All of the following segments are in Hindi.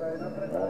Right,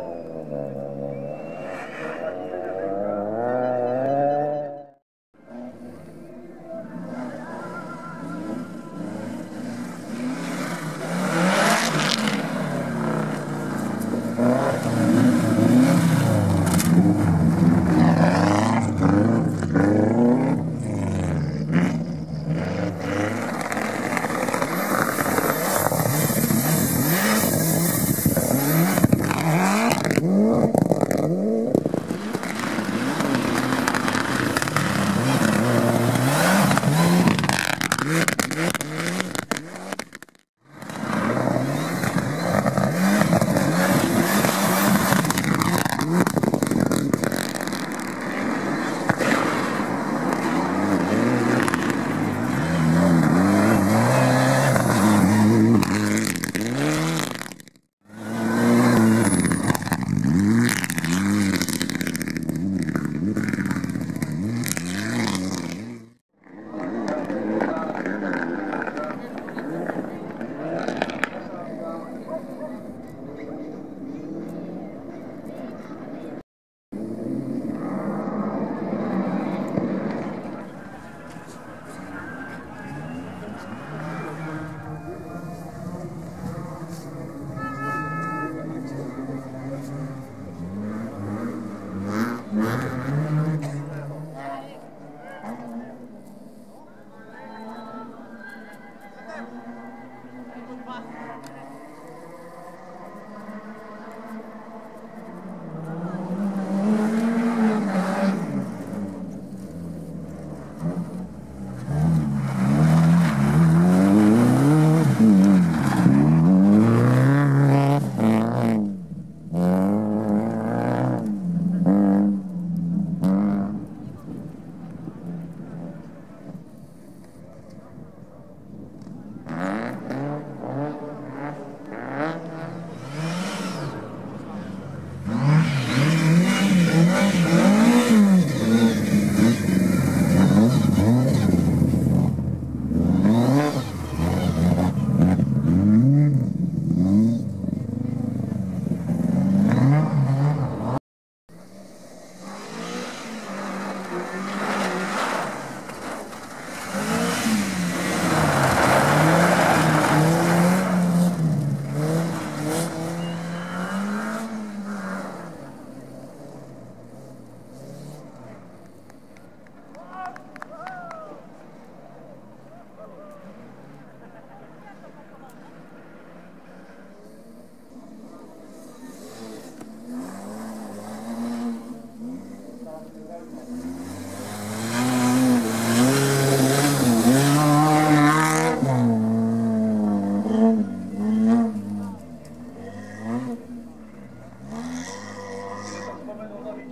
话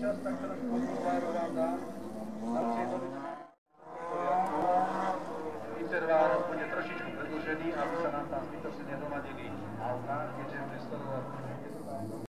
just like the